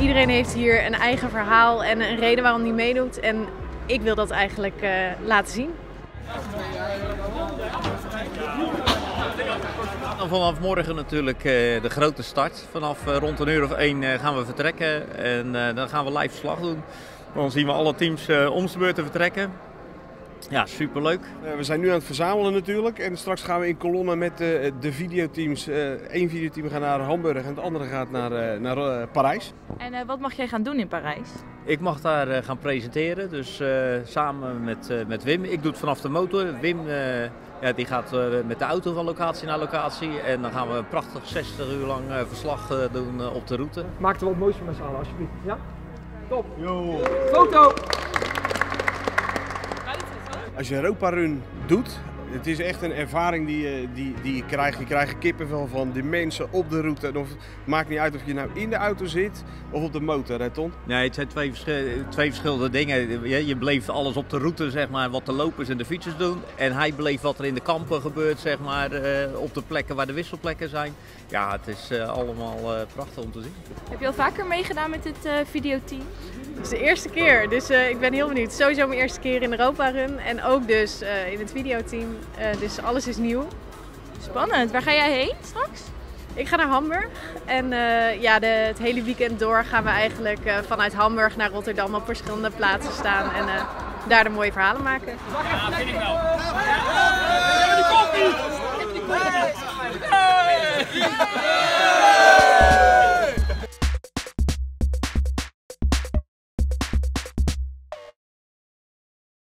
iedereen heeft hier een eigen verhaal en een reden waarom hij meedoet. En ik wil dat eigenlijk uh, laten zien. Vanaf morgen natuurlijk uh, de grote start. Vanaf uh, rond een uur of één gaan we vertrekken en dan gaan we live slag doen. Dan zien we alle teams om de beurt te vertrekken. Ja, superleuk. Uh, we zijn nu aan het verzamelen natuurlijk. En straks gaan we in kolommen met uh, de videoteams. Eén uh, videoteam gaat naar Hamburg en het andere gaat naar, naar Parijs. En wat mag jij gaan doen in Parijs? Ik mag daar gaan presenteren, dus samen met, met Wim. Ik doe het vanaf de motor. Wim ja, die gaat met de auto van locatie naar locatie. En dan gaan we een prachtig 60 uur lang verslag doen op de route. Maak er wat moois van met z'n allen alsjeblieft. Ja? Top. Yo. Foto! Als je Europa Run doet, het is echt een ervaring die, die, die je krijgt. Je krijgt kippenvel van de mensen op de route. Of, het maakt niet uit of je nou in de auto zit of op de motor, hè Ton? Nee, het zijn twee, twee verschillende dingen. Je, je beleeft alles op de route, zeg maar, wat de lopers en de fietsers doen. En hij beleeft wat er in de kampen gebeurt, zeg maar, uh, op de plekken waar de wisselplekken zijn. Ja, het is uh, allemaal uh, prachtig om te zien. Heb je al vaker meegedaan met dit videoteam? Het is de eerste keer, dus uh, ik ben heel benieuwd. Sowieso mijn eerste keer in Europa Run en ook dus uh, in het videoteam. Uh, dus alles is nieuw. Spannend. Waar ga jij heen straks? Ik ga naar Hamburg en ja, de, het hele weekend door gaan we eigenlijk vanuit Hamburg naar Rotterdam op verschillende plaatsen staan en daar de mooie verhalen maken. Ja, vind ik wel. Hey! Hey! Hey!